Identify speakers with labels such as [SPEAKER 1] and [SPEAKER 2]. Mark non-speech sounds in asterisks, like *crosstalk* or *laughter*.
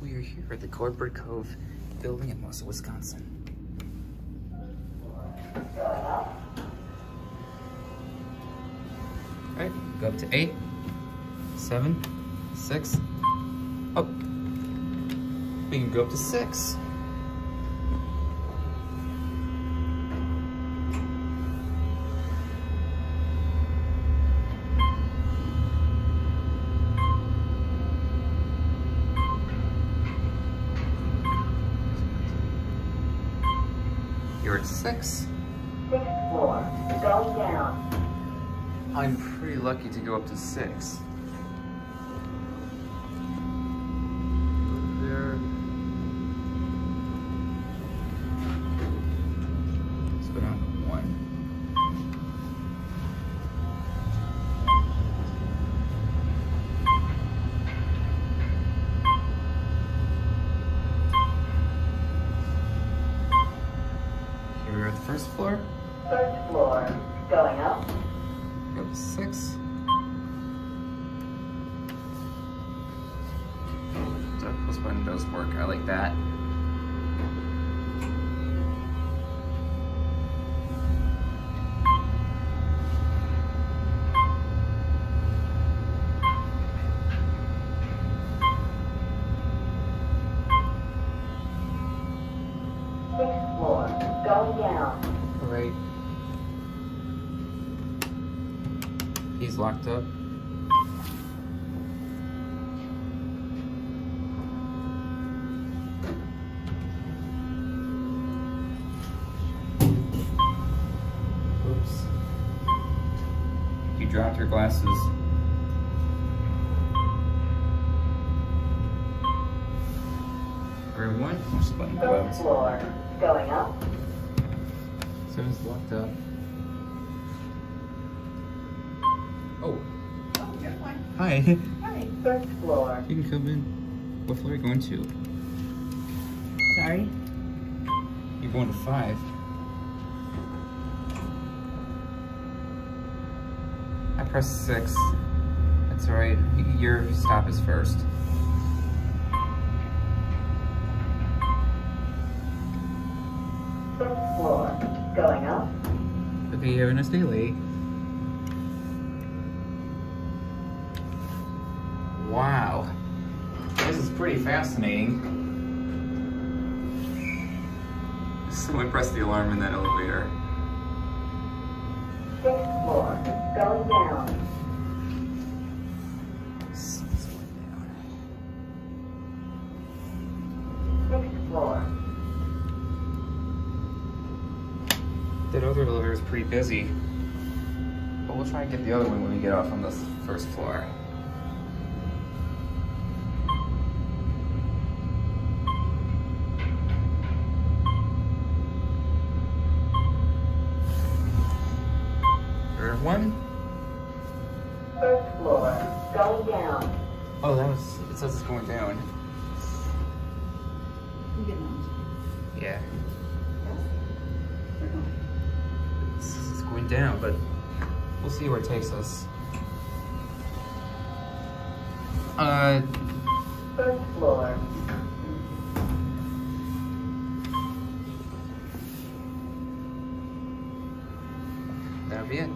[SPEAKER 1] We are here at the Corporate Cove building in Wausau, Wisconsin. Alright, go up to eight, seven, six. Oh, we can go up to six. At six.
[SPEAKER 2] Sixth floor, going down.
[SPEAKER 1] I'm pretty lucky to go up to six. There. Let's go down to one. Here we are at the first floor.
[SPEAKER 2] First floor, going up.
[SPEAKER 1] Go to six. Button does work. I like that.
[SPEAKER 2] Going down.
[SPEAKER 1] All right. He's locked up. Oops. You dropped your glasses. Everyone, push the button
[SPEAKER 2] First floor, going up.
[SPEAKER 1] Seven's locked up. Oh. Hi. *laughs*
[SPEAKER 2] Hi. First floor.
[SPEAKER 1] You can come in. What floor are you going to?
[SPEAKER 2] Sorry?
[SPEAKER 1] You're going to five. I pressed six. That's alright. Your stop is first.
[SPEAKER 2] Fifth floor, going up.
[SPEAKER 1] Okay, have a late. Wow. This is pretty fascinating. Someone pressed the alarm in that elevator.
[SPEAKER 2] Sixth floor, going down.
[SPEAKER 1] That other elevator is pretty busy. But we'll try and get the other one when we get off on the first floor. Third one.
[SPEAKER 2] First floor, going down.
[SPEAKER 1] Oh, that was, it says it's going down. Yeah. It says going down, but we'll see where it takes us. Uh,
[SPEAKER 2] First floor.
[SPEAKER 1] that'll be it.